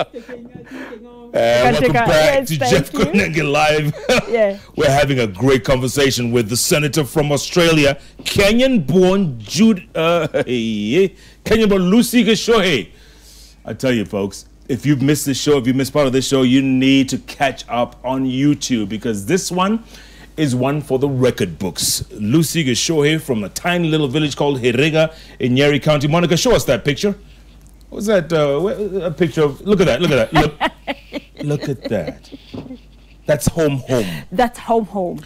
Uh, welcome back yes, to Jeff you. Live. Yeah. We're having a great conversation with the senator from Australia, Kenyan-born Jude, uh, hey, Kenyan-born Lucy Gichuhi. I tell you, folks, if you've missed this show, if you missed part of this show, you need to catch up on YouTube because this one is one for the record books. Lucy Gichuhi from a tiny little village called Herega in Nyeri County. Monica, show us that picture. What's that? Uh, a picture of. Look at that. Look at that. Look, look at that. That's home, home. That's home, home.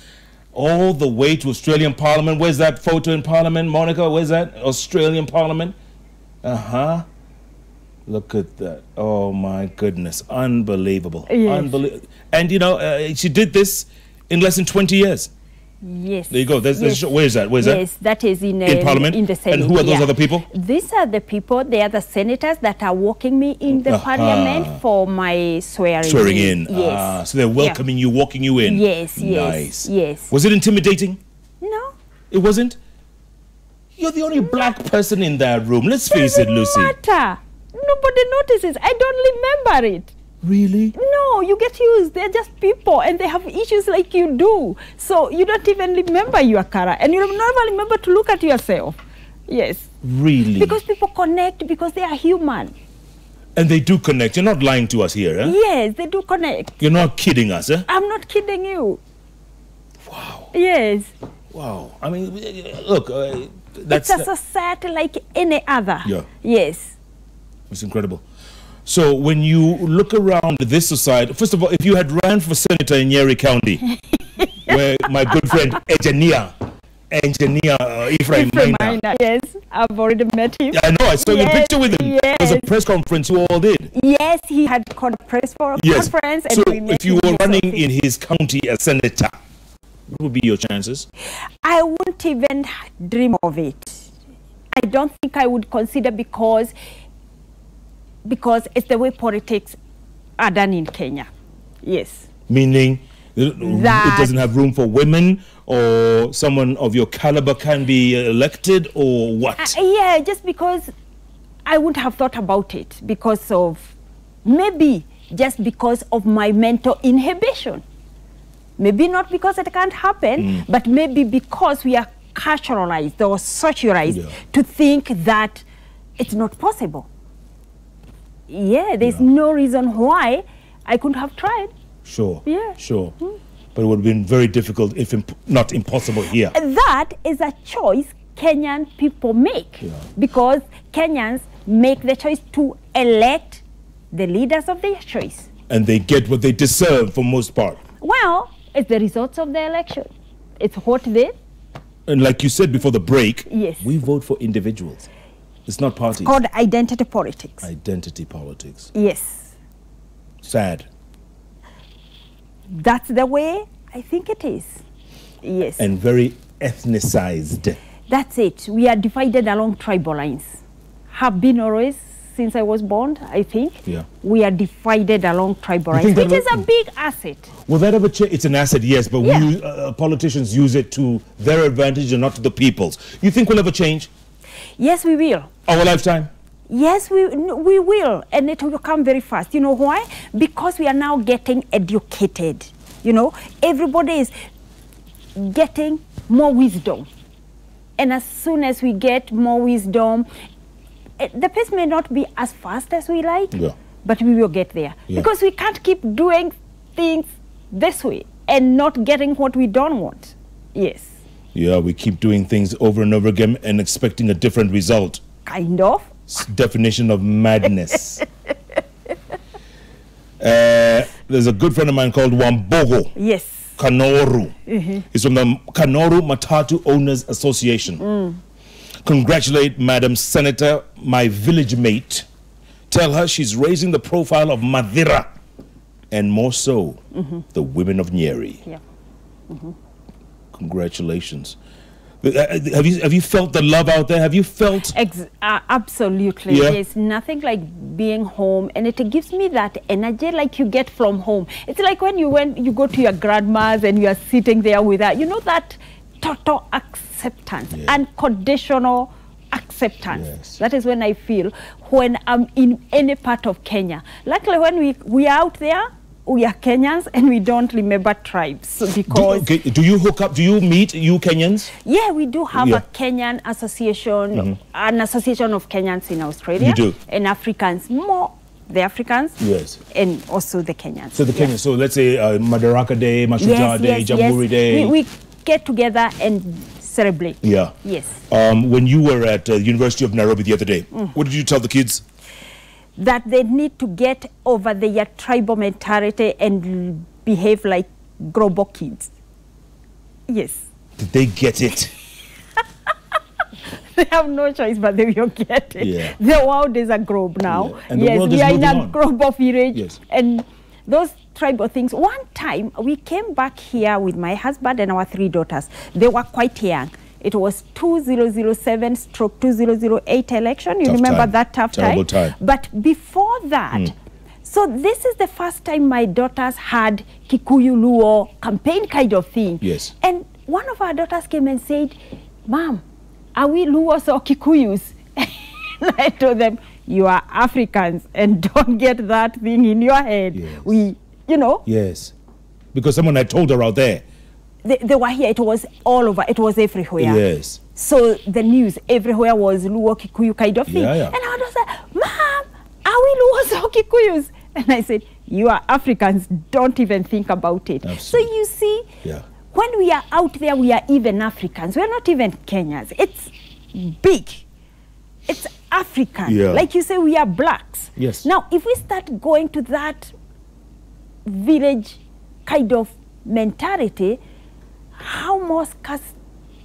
All the way to Australian Parliament. Where's that photo in Parliament, Monica? Where's that? Australian Parliament. Uh huh. Look at that. Oh my goodness. Unbelievable. Yes. Unbelievable. And you know, uh, she did this in less than 20 years. Yes. There you go. There's, there's, yes. where's that? Where's yes, that is in, uh, In Parliament? In the Senate. And who are those yeah. other people? These are the people, they are the senators that are walking me in the Aha. parliament for my swearing that? Swearing in. Yes. Ah, so they're welcoming you, walking you in. Yes, yes, Nice. yes. Was it intimidating? No. It wasn't? You're the only black person in that room. Let's face it, Doesn't Lucy. matter. Nobody notices. I don't remember it. Really? No, you get used. They're just people and they have issues like you do. So you don't even remember your cara and you never remember to look at yourself. Yes. Really? Because people connect because they are human. and they do connect. You're not lying to us here, huh? Yes, they do connect. You're not kidding us, huh? I'm not kidding you. Wow. Yes. Wow. I mean, look, uh, that's it's a society like any other. Yeah. Yes. It's incredible. So when you look around this society, first of all, if you had ran for senator in Nyeri County, where my good friend engineer, engineer uh, Ephraim Reminder. Yes, I've already met him. I know I saw your Yes, picture with him. There was a press conference you all did. Yes, he had called a press for a Yes. conference. So we met if you were running office. in his county as senator, what would be your chances? I wouldn't even dream of it. I don't think I would consider because because it's the way politics are done in Kenya. Yes. Meaning, That- it doesn't have room for women, or someone of your caliber can be elected, or what? Uh, yeah, just because I wouldn't have thought about it because of maybe just because of my mental inhibition. Maybe not because it can't happen, Mm. but maybe because we are culturalized or socialized Yeah. to think that it's not possible. Yeah, there's Yeah. no reason why I couldn't have tried. Sure. Yeah. Sure. Hmm. But it would have been very difficult, if imp- not impossible, here. That is a choice Kenyan people make Yeah. because Kenyans make the choice to elect the leaders of their choice. And they get what they deserve for most part. Well, it's the results of the election. It's what they. And like you said before the break, Yes. we vote for individuals. It's not parties. called identity politics. Identity politics. yes, Sad. that's the way I think it is. Yes, And very ethnicized. that's it. We are divided along tribal lines. Have been always since I was born, I think. Yeah. We are divided along tribal lines, which that is a big asset. Will that ever change? It's an asset, yes, but Yeah. we uh, politicians use it to their advantage and not to the people's. You think we'll ever change? Yes, we will. Our lifetime? Yes, we, we will, and it will come very fast. You know why? Because we are now getting educated. You know, everybody is getting more wisdom. And as soon as we get more wisdom, eh, the pace may not be as fast as we like, Yeah. but we will get there. Yeah. Because we can't keep doing things this way and not getting what we don't want. Yes, Yeah, we keep doing things over and over again and expecting a different result. kind of. Definition of madness. uh, there's a good friend of mine called Wambogo Yes. Kanoru. Mhm. He's from the Kanoru Matatu Owners Association. Congratulate Madam Senator, my village mate. Tell her she's raising the profile of Madira and more so, the women of Nyeri. Yeah. Congratulations. Uh, uh, Have you, have you felt the love out there? Have you felt Ex- uh, absolutely. Yeah. There's nothing like being home, and it gives me that energy like you get from home. It's like when you went, you go to your grandma's and you are sitting there with her. You know that total acceptance, Yeah. unconditional acceptance. Yes. That is when I feel when I'm in any part of Kenya. Luckily, when we, we are out there, we are Kenyans and we don't remember tribes Do, because okay, do you hook up? Do you meet you Kenyans? yeah, we do have Yeah. a Kenyan association, an association of Kenyans in Australia. You do? And Africans, more the Africans. Yes. And also the Kenyans. So the Yeah. Kenyans. So let's say uh, Madaraka Day, Mashujaa Day, Jamhuri Day. We, we get together and celebrate. yeah. Yes. Um, when you were at uh, University of Nairobi the other day, what did you tell the kids? That they need to get over their tribal mentality and behave like global kids. Yes. Did they get it? They have no choice, but they will get it. Yeah. The world is a globe now. Yeah. And the yes, we are in a on. global village. Yes. And those tribal things. One time, we came back here with my husband and our three daughters. They were quite young. It was 2007 stroke 2008 election. You Tough remember time. that tough Terrible time? time. But before that, hmm. so this is the first time my daughters had Kikuyu Luo campaign kind of thing. Yes. And one of our daughters came and said, Mom, are we Luos or Kikuyus? and I told them, You are Africans and don't get that thing in your head. Yes. We, you know, Yes. Because someone had told her out there. They, they were here. It was all over, it was everywhere. Yes. So the news everywhere was Luo Kikuyu kind of thing. Yeah, yeah. And I was like, Mom, are we Luos or Kikuyus? And I said, You are Africans, don't even think about it. Absolutely. So you see, Yeah. when we are out there, we are even Africans. We are not even Kenyans. It's big. It's African. Yeah. Like you say, we are blacks. Yes. Now, if we start going to that village kind of mentality, how more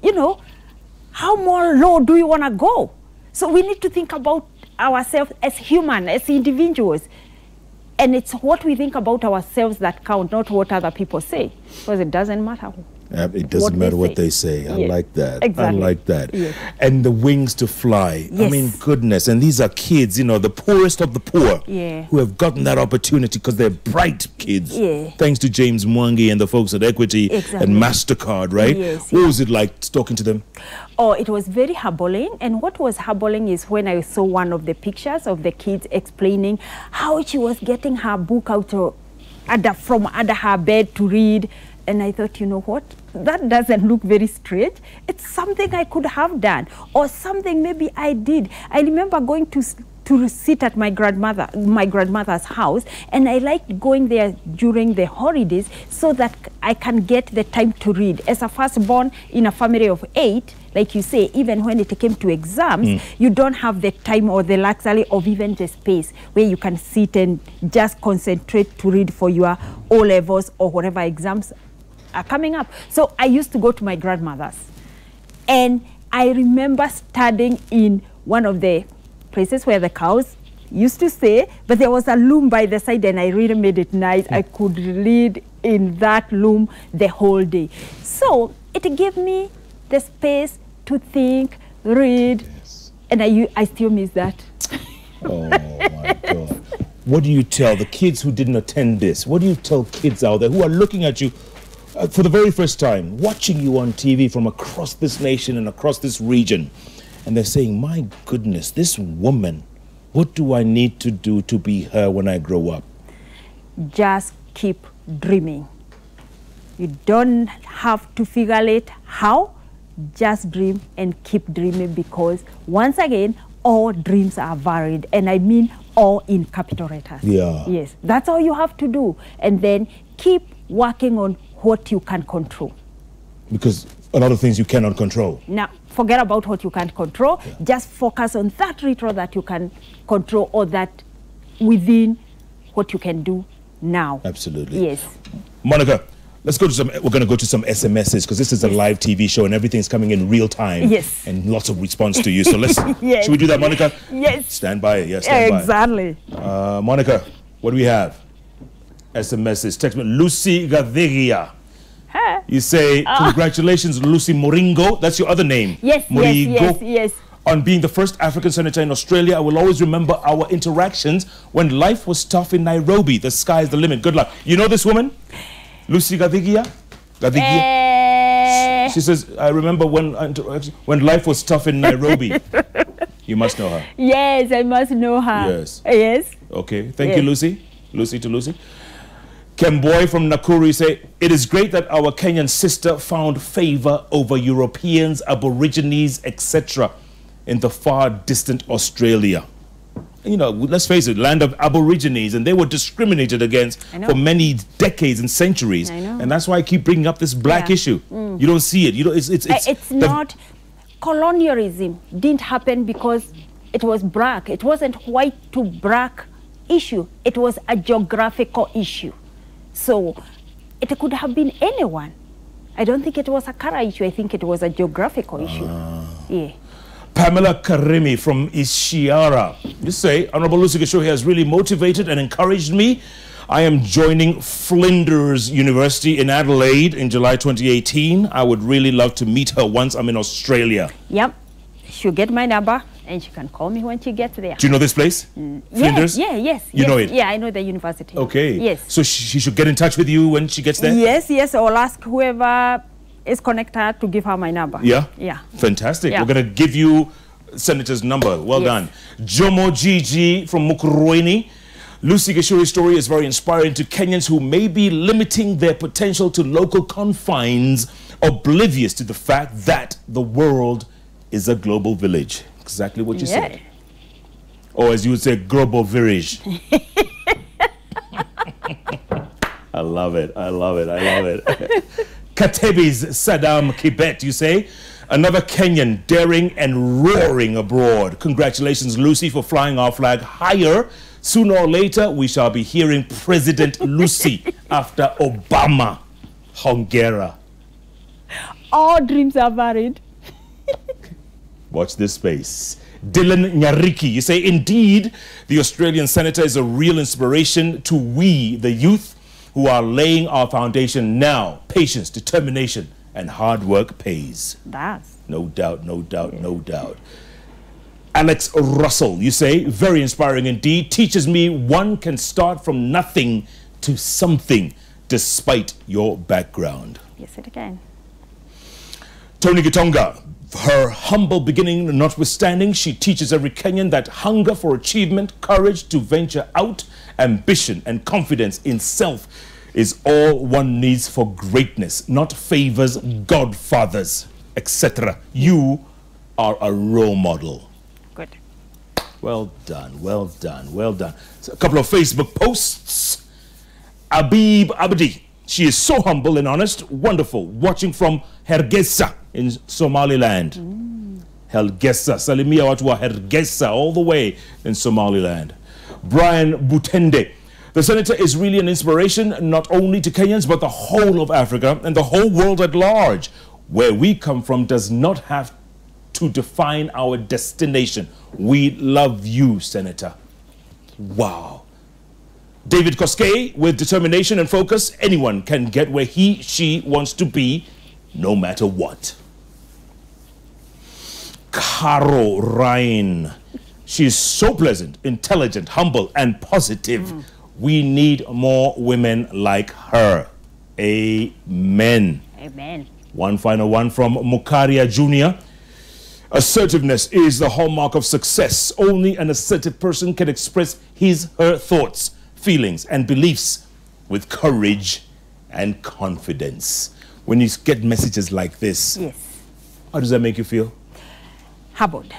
you know, how more low do we want to go? So we need to think about ourselves as human, as individuals. And it's what we think about ourselves that count, not what other people say. Because it doesn't matter. Uh, it doesn't What they matter what they say. I Yes. like that. Exactly. I like that. Yes. And the wings to fly. I mean, goodness. And these are kids, you know, the poorest of the poor Yeah. who have gotten that opportunity because they're bright kids. Yeah. Thanks to James Mwangi and the folks at Equity Exactly. and MasterCard, right? Yes, What yeah. was it like talking to them? Oh, it was very humbling. And what was humbling is when I saw one of the pictures of the kids explaining how she was getting her book out of, from under her bed to read. And I thought, you know what? That doesn't look very strange. It's something I could have done, or something maybe I did. I remember going to to sit at my grandmother my grandmother's house and I liked going there during the holidays so that I can get the time to read. As a firstborn in a family of eight, like you say, even when it came to exams, hmm. you don't have the time or the luxury of even the space where you can sit and just concentrate to read for your O levels or whatever exams are coming up. So I used to go to my grandmother's. And I remember studying in one of the places where the cows used to stay, but there was a loom by the side, and I really made it nice. I hmm. could read in that loom the whole day. So it gave me the space to think, read, and I, I still miss that. Oh my God. What do you tell the kids who didn't attend this? What do you tell kids out there who are looking at you uh, for the very first time, watching you on TV from across this nation and across this region? And they're saying, My goodness, this woman, what do I need to do to be her when I grow up? just keep dreaming. You don't have to figure it how, just dream and keep dreaming because once again, all dreams are varied, and I mean all in capital letters. Yeah. Yes, that's all you have to do, and then keep working on what you can control. Because a lot of things you cannot control. Now, forget about what you can't control. Just focus on that ritual that you can control or that within what you can do now. Absolutely. Yes. Monica, let's go to some. We're going to go to some SMSs because this is a live TV show and everything's coming in real time. Yes. And lots of response to you. So let's. Yes. Should we do that, Monica? Yes. Stand by. Yes. Stand by. Exactly. Uh, Monica, what do we have? SMSs. Text me. Lucy Gaviria. Huh? You say, congratulations, Lucy Moringo. That's your other name. Yes, yes, Moringo. yes, yes. On being the first African senator in Australia, I will always remember our interactions when life was tough in Nairobi. The sky is the limit. Good luck. You know this woman? Lucy Gavigia? Gavigia? Eh, She says, I remember when when life was tough in Nairobi. you must know her. Yes, I must know her. Yes. Yes. Okay. Thank Yes. you, Lucy. Lucy to Lucy. Kemboy from Nakuru say, It is great that our Kenyan sister found favor over Europeans, Aborigines, etc. in the far distant Australia. You know, let's face it, land of Aborigines, and they were discriminated against for many decades and centuries. I know. And that's why I keep bringing up this black Yeah. issue. Mm. You don't see it. You know, it's it's it's, It's, not colonialism didn't happen because it was black. It wasn't white to black issue. It was a geographical issue. So it could have been anyone. I don't think it was a color issue. I think it was a geographical issue. Ah. Yeah. Pamela Karimi from Ishiara. You say, Honorable Lucy Gichuhi has really motivated and encouraged me. I am joining Flinders University in Adelaide in July 2018. I would really love to meet her once I'm in Australia. Yep. She'll get my number and she can call me when she gets there. Do you know this place? Mm. Flinders? Yeah, yeah, yes. You yes. know it? Yeah, I know the university. Okay. Yes. So she, she should get in touch with you when she gets there? Yes, yes. I'll ask whoever is connected to give her my number. Yeah? Yeah. Fantastic. Yeah. We're going to give you Senator's number. Well Yes. done. Jomo Gigi from Mukurweini. Lucy Gichuhi's story is very inspiring to Kenyans who may be limiting their potential to local confines, oblivious to the fact that the world is a global village. Exactly what you Yeah. said. Or as you would say, global village. I love it. I love it. I love it. Katebi's Saddam Kibet, you say? Another Kenyan daring and roaring abroad. Congratulations, Lucy, for flying our flag higher. Sooner or later, we shall be hearing President Lucy after Obama. Hongera. All dreams are varied. Watch this space. Dylan Nyariki, you say, indeed, the Australian senator is a real inspiration to we, the youth, who are laying our foundation now. Patience, determination, and hard work pays. That's No doubt, no doubt, no doubt. Alex Russell, you say, very inspiring indeed. Teaches me one can start from nothing to something despite your background. yes, it again. Tony Gitonga, her humble beginning notwithstanding, she teaches every Kenyan that hunger for achievement, courage to venture out, ambition, and confidence in self is all one needs for greatness, not favors, godfathers, etc. You are a role model. Good. Well done, well done, well done. So a couple of Facebook posts. Abib Abdi. She is so humble and honest, wonderful. Watching from Hargeisa in Somaliland. Hargeisa. Salimia watu wa Hargeisa all the way in Somaliland. Brian Butende. The senator is really an inspiration not only to Kenyans but the whole of Africa and the whole world at large. Where we come from does not have to define our destination. We love you, Senator. Wow. David Koskei, with determination and focus, anyone can get where he, she wants to be, no matter what. Caro Ryan. She is so pleasant, intelligent, humble, and positive. Hmm. We need more women like her. Amen. Amen. One final one from Mukaria Jr. Assertiveness is the hallmark of success. Only an assertive person can express his, her thoughts, feelings, and beliefs with courage and confidence. When you get messages like this, Yes. how does that make you feel? Humbled.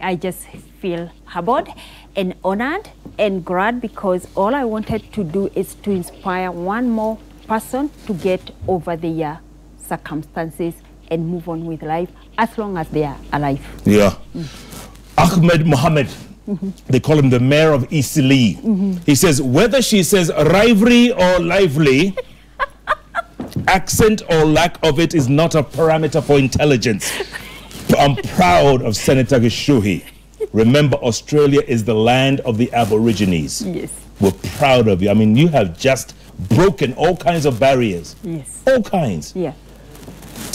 I just feel humbled and honored and glad because all I wanted to do is to inspire one more person to get over their circumstances and move on with life as long as they are alive. Yeah. Mm. Ahmed Mohammed, Mm-hmm. they call him the mayor of Isili. Mm-hmm. He says, whether she says rivalry or lively, accent or lack of it is not a parameter for intelligence. I'm proud of Senator Gichuhi. Remember, Australia is the land of the Aborigines. Yes. We're proud of you. I mean, you have just broken all kinds of barriers. Yes. All kinds. Yeah.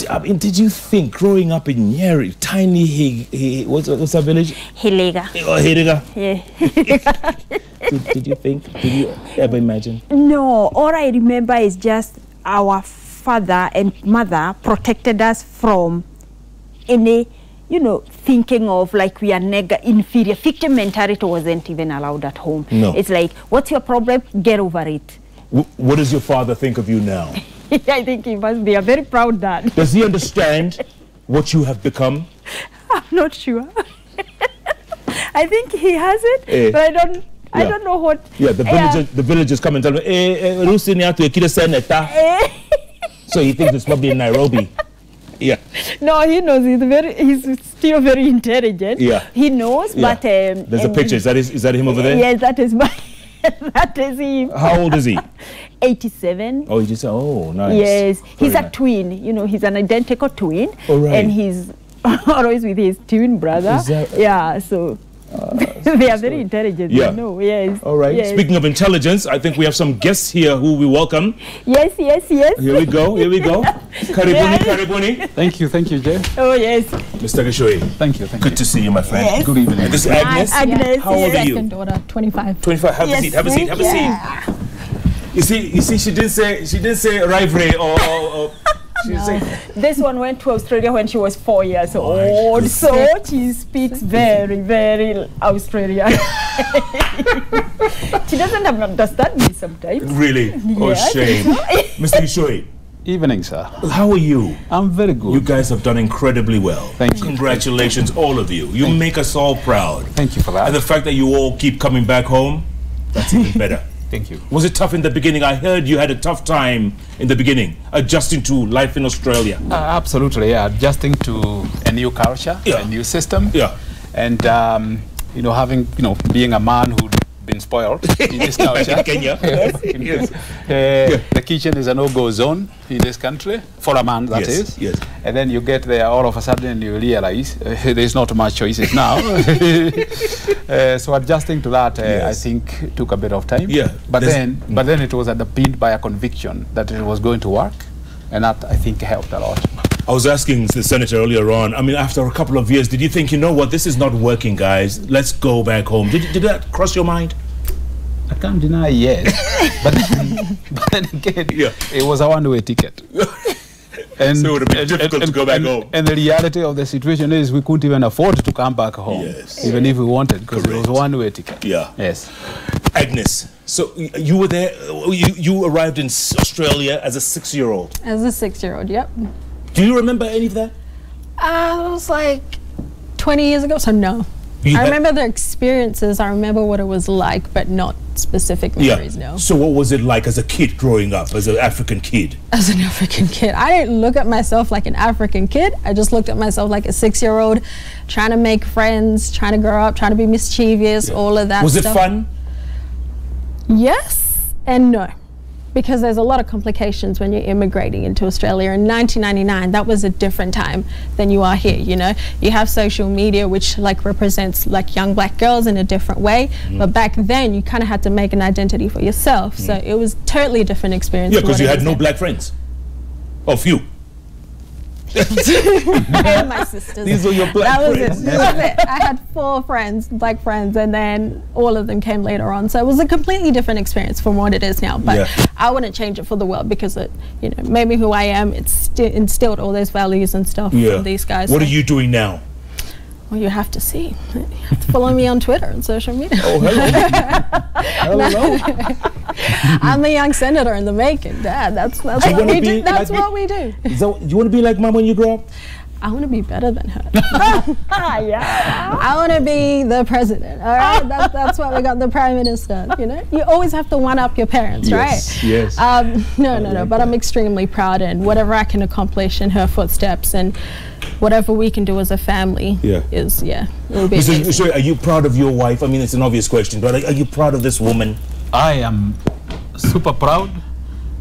I mean, did you think growing up in Nyeri, tiny, he, he, what's, what's that village? Hilega. Oh, Hiriga. Yeah. Did, did you think? Did you ever imagine? No, all I remember is just our father and mother protected us from any, you know, thinking of like we are neg- inferior. Victim mentality wasn't even allowed at home. No. It's like, what's your problem? Get over it. W- what does your father think of you now? I think he must be a very proud dad. Does he understand what you have become? I'm not sure. I think he has it, Eh. but I don't. I don't know what. Yeah, the villagers, the villagers come and tell me, eh, eh, Lucy ni atu ekile seneta. Eh. So he thinks it's probably in Nairobi. Yeah. No, he knows. He's very. He's still very intelligent. Yeah. He knows, yeah. but um, There's a um, picture. Is that, his, is that him over there? Yes, that is my. that is him. How old is he? 87. Oh, you just oh, nice. Yes, he's Very a twin. You know, he's an identical twin, right. and he's always with his twin brother. That- Yeah, so Uh, they are very intelligent. Yeah. I know. Yes. All right. Yes. Speaking of intelligence, I think we have some guests here who we welcome. Yes, yes, yes. Here we go. Here we go. Karibuni, karibuni. Thank you, thank you, Jay. Oh yes. Mr. Gichuhi, Thank you, thank good you. to see you, my friend. Yes. Good evening. This is Agnes. Agnes. How old are yes. you? Second daughter, 25. 25. Have a Yes, seat. Have a seat. Have a yeah. seat. You see, you see, she didn't say, she didn't say rivalry or, or, or she No. This one went to Australia when she was four years oh, old, so she speaks very, very Australian. she doesn't have- understand me sometimes. really? Oh, shame. Mr. Gichuhi, Evening, sir. how are you? I'm very good. You guys have done incredibly well. Thank you. Congratulations, all of you. You make us all proud. Thank you for that. And the fact that you all keep coming back home, that's even better. Thank you. Was it tough in the beginning? I heard you had a tough time in the beginning adjusting to life in Australia. Uh, absolutely, yeah. Adjusting to a new culture, Yeah. a new system. Yeah. And, um, you know, having, you know, being a man who'd been spoiled in this culture. In Kenya. yes. Uh, The kitchen is a no-go zone in this country, for a man, that Yes, is. yes. And then you get there all of a sudden and you realize uh, there's not much choices now. uh, so adjusting to that, uh, Yes. I think, took a bit of time. Yeah, But there's- then, but then it was underpinned by a conviction that it was going to work, and that I think helped a lot. I was asking the senator earlier on. I mean, after a couple of years, did you think, you know what, this is not working, guys? Let's go back home. Did, did that cross your mind? I can't deny yes, but then, but then again, Yeah. it was a one-way ticket. And, So it would have been difficult to go back and, home. And the reality of the situation is we couldn't even afford to come back home, Yes. even if we wanted, because it was one-way ticket. Yeah. Yes. Agnes, so you were there, you, you arrived in Australia as a six year old. As a six year old, yep. Do you remember any of that? Uh, it was like 20 years ago, so no. You I remember the experiences, I remember what it was like, but not specific memories, no. So, what was it like as a kid growing up, as an African kid? As an African kid, I didn't look at myself like an African kid. I just looked at myself like a six year old, trying to make friends, trying to grow up, trying to be mischievous, all of that Was it stuff. fun? Yes and no. Because there's a lot of complications when you're immigrating into Australia. In 1999, that was a different time than you are here. You know, you have social media, which like represents like young black girls in a different way. Mm. But back then, you kind of had to make an identity for yourself. So it was totally a different experience. Yeah, because you had no black friends. Or few. and my sisters. These were your black that was friends. it. That was it. I had four friends, black friends, and then all of them came later on. So it was a completely different experience from what it is now. But Yeah. I wouldn't change it for the world because it, you know, made me who I am. It's sti- instilled all those values and stuff Yeah. from these guys. What So- are you doing now? Well, you have to see. You have to follow me on Twitter and social media. Oh, hello. hello. I'm a young senator in the making, Dad. That's that's what we do. That's like what we do. That, you want to be like mom when you grow up? I want to be better than her. Ah, yeah. I want to be the president. All right, that's, that's why we got the prime minister. You know, you always have to one up your parents, Yes, right? yes. Um, no, no, no. like But I'm extremely proud, and whatever I can accomplish in her footsteps, and whatever we can do as a family, Yeah. is yeah, it will be. Mr. amazing. Are you proud of your wife? I mean, it's an obvious question, but are, are you proud of this woman? I am super proud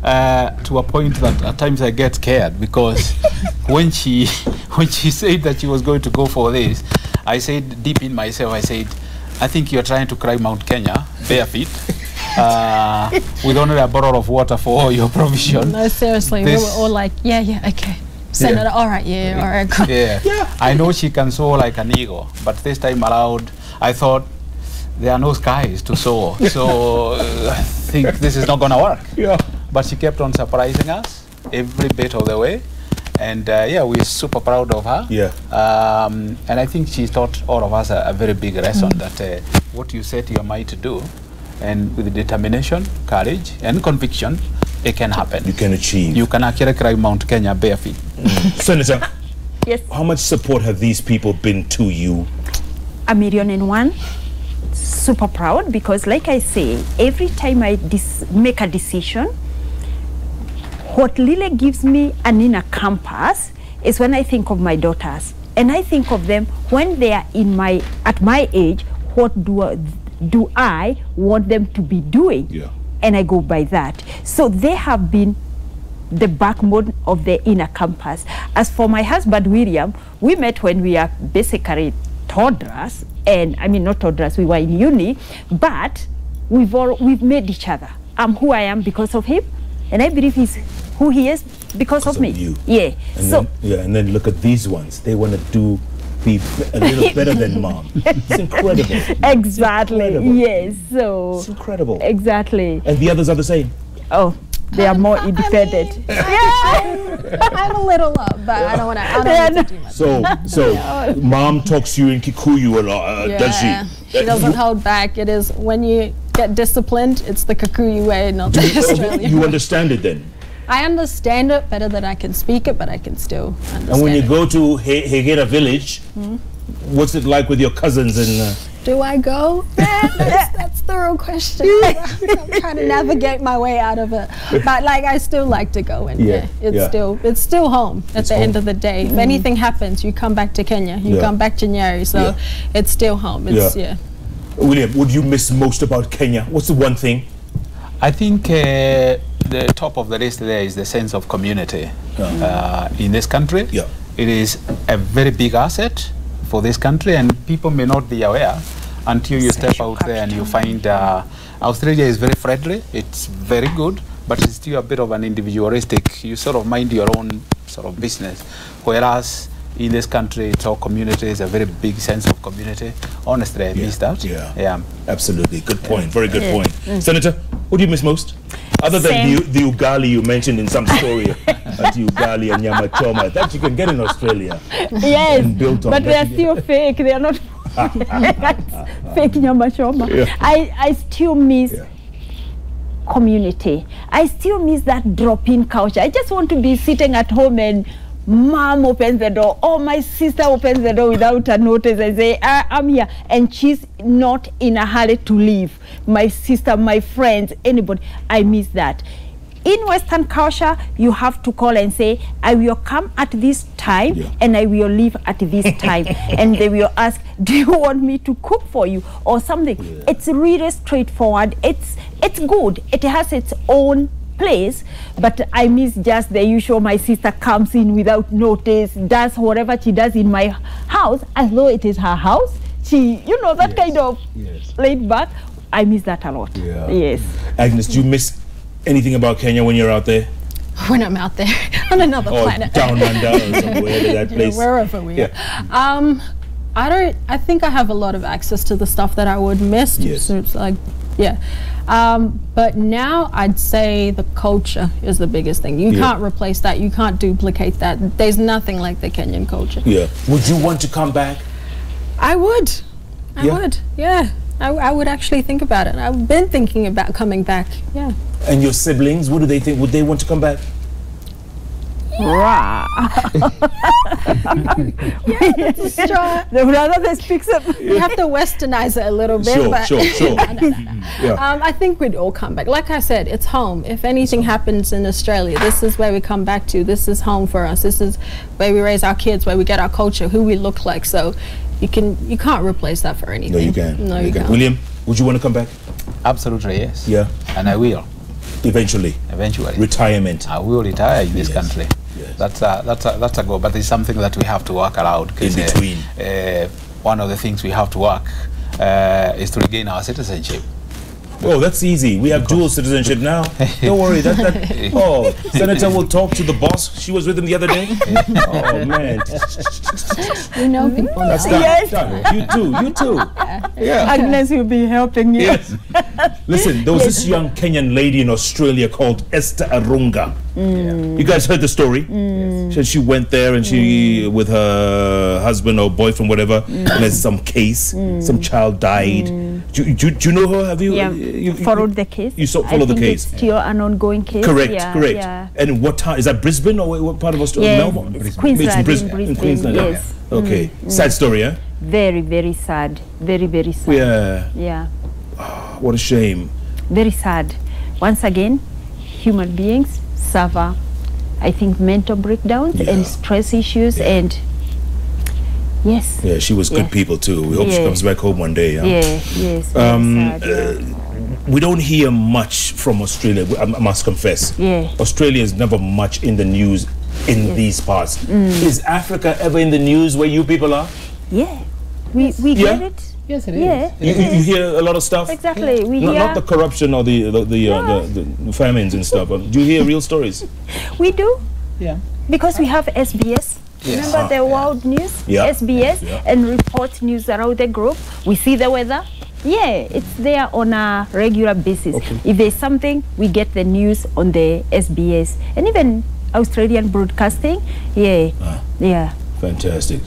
uh, to a point that at times I get scared because when she when she said that she was going to go for this, I said deep in myself, I said, I think you're trying to climb Mount Kenya bare feet. Uh, with only a bottle of water for all your provision. No, seriously, we were all like, yeah, yeah, okay. Senator, all right, yeah, all right, cool. Yeah. I know she can soar like an eagle, but this time around, I thought there are no skies to soar. So uh, I think this is not going to work. Yeah. But she kept on surprising us. every bit of the way. And uh, yeah, we're super proud of her. Yeah. Um, and I think she taught all of us a, a very big lesson that uh, what you set your mind to do, and with determination, courage, and conviction, it can happen. You can achieve. You can actually climb Mount Kenya bare feet. Senator, Yes. how much support have these people been to you? a million and one super proud because like i say every time i dis- make a decision what really gives me an inner compass is when i think of my daughters and i think of them when they are in my at my age what do I, do i want them to be doing Yeah. and i go by that so they have been the backbone of the inner compass. As for my husband William, we met when we are basically toddlers, and I mean not toddlers, we were in uni, but we've all we've made each other. I'm who I am because of him, and I believe he's who he is because, of, of me. you. Yeah. And so then, yeah, and then look at these ones. They want to do be a little better than mom. It's incredible. exactly. incredible. Yes. So It's incredible. exactly. And the others are the same. Oh, they are more independent. Yeah. I'm a little up, but I don't want to. I don't need to do much. So, so mom talks to you in Kikuyu a lot, uh, does she? She doesn't hold back. It is when you get disciplined, it's the Kikuyu way, not the Australian. you understand it then? I understand it better than I can speak it, but I can still understand And when you it. go to He- Hegera village, Hmm? what's it like with your cousins and uh, Do I go? that's, that's the real question. I'm trying to navigate my way out of it. But like, I still like to go, and Yeah, yeah, it's yeah. still it's still home at It's the end of the day. If anything happens, you come back to Kenya. You come back to Nyeri, so it's still home. It's Yeah. Yeah. William? What do you miss most about Kenya? What's the one thing? I think uh, the top of the list there is the sense of community uh, in this country. Yeah. It is a very big asset for this country, and people may not be aware until you step out there and you find uh, Australia is very friendly. It's very good, but it's still a bit of an individualistic. You sort of mind your own sort of business, whereas in this country, it's all community. It's a very big sense of community. Honestly, I miss that. yeah. Yeah. Absolutely. Good point. Very good Yeah. point. Mm. Senator, what do you miss most? Other than the, the ugali you mentioned in some story, that ugali and nyamachoma, that you can get in Australia. Yes, And built on but they are that. still fake. They are not fake nyamachoma. Yeah. I, I still miss Yeah. community. I still miss that drop-in culture. I just want to be sitting at home and mom opens the door or my sister opens the door without a notice and say, I, I'm here. And she's not in a hurry to leave. My sister, my friends, anybody. I miss that. In Western culture, you have to call and say, I will come at this time Yeah. and I will leave at this time. and they will ask, Do you want me to cook for you or something? It's really straightforward. It's it's good. It has its own place, but I miss just the usual. My sister comes in without notice, does whatever she does in my house as though it is her house. She, you know, that Yes. kind of Yes. laid back. I miss that a lot. Yeah. Yes. Agnes, do you miss anything about Kenya when you're out there? When I'm out there on another Or planet. down under or somewhere to that Yeah, place? wherever we Yeah. are. Um, I don't. I think I have a lot of access to the stuff that I would miss. Yes. So it's like, yeah. Um, but now I'd say the culture is the biggest thing. You Yeah. can't replace that. You can't duplicate that. There's nothing like the Kenyan culture. Yeah. Would you want to come back? I would. I Yeah. would. Yeah. I, I would actually think about it. I've been thinking about coming back. Yeah. And your siblings, what do they think? Would they want to come back? Rah. Sure. The brother that speaks up. We have to westernize it a little bit. Sure, but sure, sure. Yeah. Um, I think we'd all come back. Like I said, it's home. If anything happens in Australia, this is where we come back to. This is home for us. This is where we raise our kids, where we get our culture, who we look like. So you can you can't replace that for anything. No, you can. No, you, can. can't. William, would you want to come back? Absolutely, yes. Yeah. And I will, Eventually. eventually. Retirement. I will retire in this Yes. country. Yes. That's a, that's a, that's a goal, but it's something that we have to work around. 'cause, In uh, between. Uh, one of the things we have to work uh, is to regain our citizenship. Oh, that's easy. We have dual citizenship now. Don't worry. That, that, oh, Senator will talk to the boss. She was with him the other day. Oh, man. We know people. That's done. Yes. done. You too. You too. Yeah. Agnes will be helping you. Yes. Listen, there was this young Kenyan lady in Australia called Esther Arunga. Mm. You guys heard the story. Mm. So she went there and she, mm. with her husband or boyfriend, whatever, and there's some case, some child died. Do, you- do, do you know her? Have you? Yeah, you, you- followed the case. You follow the case. It's still an ongoing case. Correct, yeah, correct. Yeah. And what town is that? Brisbane or what- part of Australia? Melbourne. it's It's in Brisbane, Brisbane, Queensland. yes. Okay, sad story, eh? Very, very sad. Very, very sad. Yeah. Yeah. Ah, what a shame. Very sad. Once again, human beings suffer, I think, mental breakdowns Yeah. and stress issues and yes. Yeah, she was good Yes. people too. We hope she comes back home one day. Yeah. Yeah, yes. Um, sad. We don't hear much from Australia. I, I must confess. Yeah. Australia is never much in the news in these parts. Mm. Is Africa ever in the news where you people are? yeah. We, we Yeah. get it. Yes, it Yeah. You, you you hear a lot of stuff. Exactly. We Not, hear. not the corruption or the the the, uh, the, the famines and stuff. But do you hear real stories? we do. Yeah. Because we have SBS. Yes. Remember the world news? Yeah. SBS Yeah. and report news around the group. We see the weather. Yeah, it's there on a regular basis. Okay. If there's something, we get the news on the SBS and even Australian broadcasting. Yeah, Ah. yeah. Fantastic.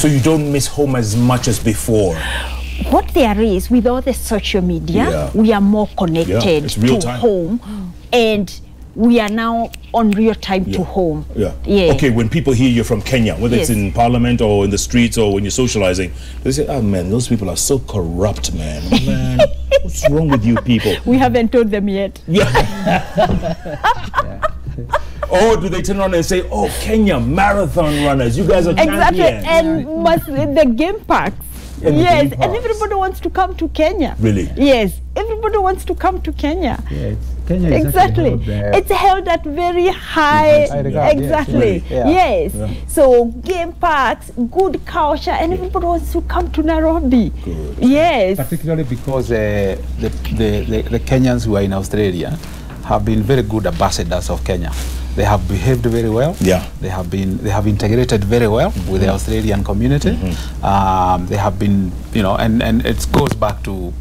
So you don't miss home as much as before. What there is with all the social media, Yeah. we are more connected it's real to time. home, and we are now on real time to home. Yeah. Yeah. Okay, when people hear you're from Kenya, whether it's in parliament or in the streets or when you're socializing, they say, oh man, those people are so corrupt, man. Man, what's wrong with you people? We haven't told them yet. yeah. Or do they turn around and say, oh, Kenya marathon runners, you guys are Exactly, champions? and must, the game parks. And yes, and everybody wants to come to Kenya. Really? Yes, everybody wants to come to Kenya. Yeah, it's, Kenya is Exactly. held, It's held at very high. High regard, exactly. yeah. Yes. So game parks, good culture, and everybody wants to come to Nairobi. Yes. particularly because uh, the, the, the, the Kenyans who are in Australia have been very good ambassadors of Kenya. They have behaved very well. Yeah. They have been they have integrated very well with the Australian community. Um, they have been you know and, and it goes back to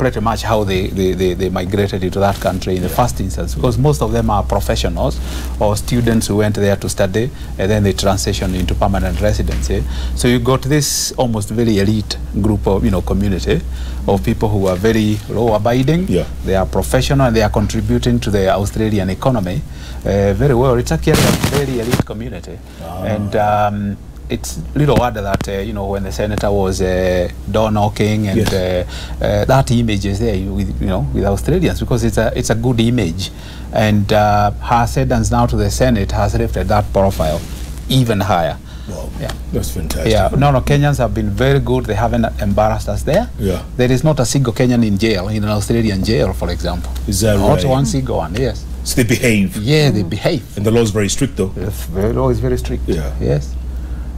pretty much how they, they, they, they migrated into that country in the first instance because most of them are professionals or students who went there to study and then they transitioned into permanent residency. So you got this almost very elite group of you know community of people who are very law abiding. Yeah. They are professional and they are contributing to the Australian economy uh, very well. It's actually a very elite community. And um, it's little wonder that uh, you know when the senator was uh, door knocking and Yes. uh, uh, that image is there with you know with Australians because it's a it's a good image, and uh, her sentence now to the Senate has lifted that profile even higher. Wow. Yeah. That's fantastic. Yeah, no, no, Kenyans have been very good. They haven't embarrassed us there. Yeah. There is not a single Kenyan in jail, in an Australian jail, for example. Is that Not right? one single one, yes. So they behave. Yeah, they behave. And the law is very strict though. The law is very strict. Yeah. Yes.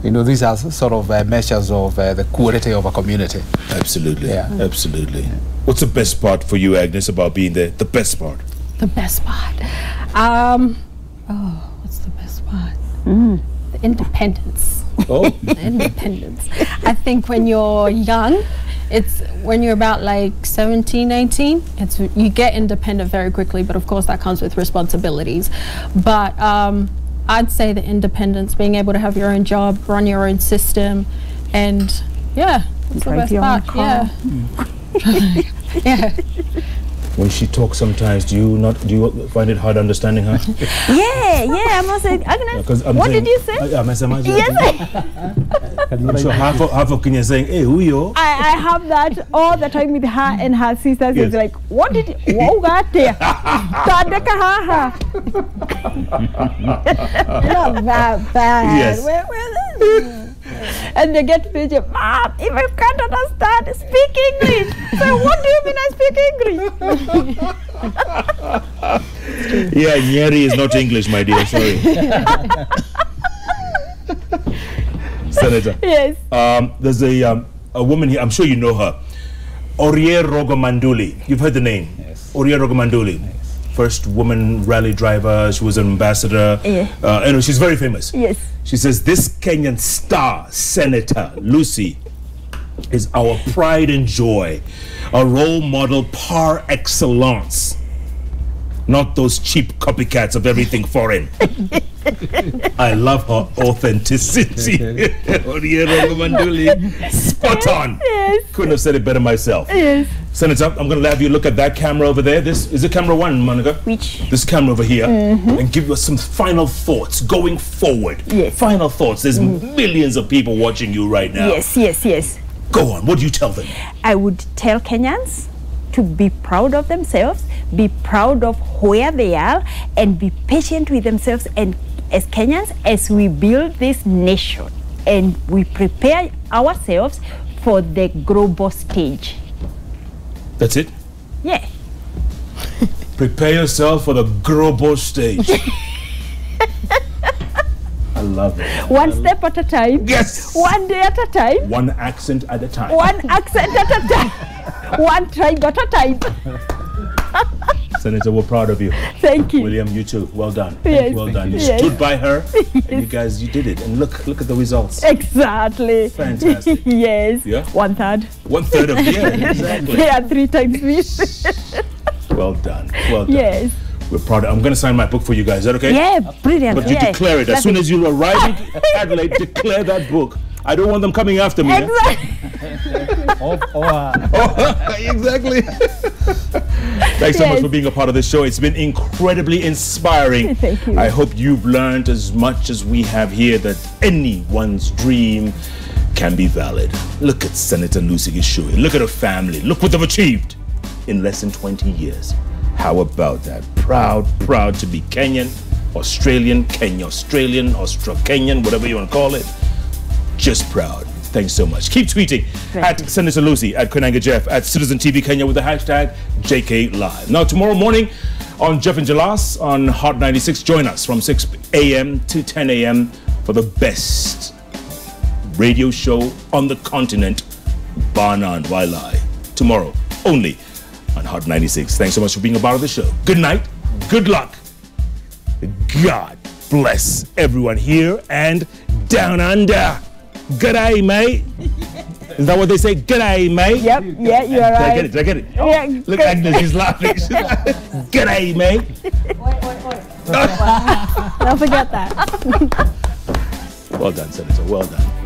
You know, these are sort of uh, measures of uh, the quality of a community. Absolutely. Yeah. Absolutely. What's the best part for you, Agnes, about being there? The best part. The best part. Um, oh, what's the best part? The independence. Oh. The independence. I think when you're young, it's when you're about like 17, 18, it's you get independent very quickly, but of course that comes with responsibilities. But um, I'd say the independence, being able to have your own job, run your own system, and yeah, that's the best part. Yeah. yeah. When she talks sometimes, do you not do you find it hard understanding her? Yeah, yeah. I must say, Agnes, Because I'm what saying- did you say? I, I'm, I'm, yes, I'm sure half of, half of Kenya saying, hey, who you? I, I have that all the time with her and her sisters. Yes. It's like, what did you, what got there? Not that bad. Yes. Where, where and they get fidget, Mom, if I can't understand, speak English. so what do you mean I speak English? Yeah, Nyeri is not English, my dear. Sorry. Senator. yes. Um, there's a um, a woman here. I'm sure you know her. Orie Rogo Manduli. You've heard the name. Yes. Orie Rogo Manduli. First woman rally driver. She was an ambassador. Yeah. Uh, anyway, she's very famous. Yes. She says this Kenyan star senator Lucy is our pride and joy, a role model par excellence. not those cheap copycats of everything foreign. I love her authenticity. Manduli. Spot on. Yes. Couldn't have said it better myself. Yes. Senator, I'm going to have you look at that camera over there. This is it camera one, Monica. Which? This camera over here, mm-hmm. and give us some final thoughts going forward. Yes. Final thoughts. There's mm-hmm. millions of people watching you right now. Yes, yes, yes. Go on. What do you tell them? I would tell Kenyans to be proud of themselves, be proud of where they are, and be patient with themselves. And as Kenyans, as we build this nation and we prepare ourselves for the global stage. That's it. Yeah. Prepare yourself for the global stage. I love it. One step at a time. Yes. One day at a time. One accent at a time. One accent at a time. One tribe at a time. Senator, we're proud of you. Thank you. William, you too. Well done. Yes. Well done. You Yes. stood by her, and you guys, you did it. And look, look at the results. Exactly. Fantastic. yes. Yeah? One third. One third of yeah, exactly. Yeah, three times me. Well done. Well done. yes. We're proud. I'm going to sign my book for you guys. Is that okay? Yeah, brilliant. But you yeah. declare it as That's soon as you arrive in Adelaide. declare that book. I don't want them coming after me. Exactly. Or, or, uh, exactly. Thanks so much for being a part of this show. It's been incredibly inspiring. Thank you. I hope you've learned as much as we have here that anyone's dream can be valid. Look at Senator Lucy Gichuhi. Look at her family. Look what they've achieved in less than 20 years. How about that? Proud, proud to be Kenyan, Australian, Kenya Australian, Austro Kenyan, whatever you want to call it just proud. Thanks so much. Keep tweeting at Senator Lucy, at Koinange Jeff, at Citizen TV Kenya with the hashtag JK Live. Now, tomorrow morning on Jeff and Jalas on Hot 96, join us from 6 a.m. to 10 a.m. for the best radio show on the continent, bar none, why lie? Tomorrow, only on Hot 96. Thanks so much for being a part of the show. Good night, good luck. God bless everyone here and down under. G'day, mate. Is that what they say? G'day, mate. Yep, yeah, you're Did I get it? Did I get it? Yeah, Look, good. Agnes, she's laughing. She's laughing. G'day, mate. Don't forget that. Well done, Senator. Well done.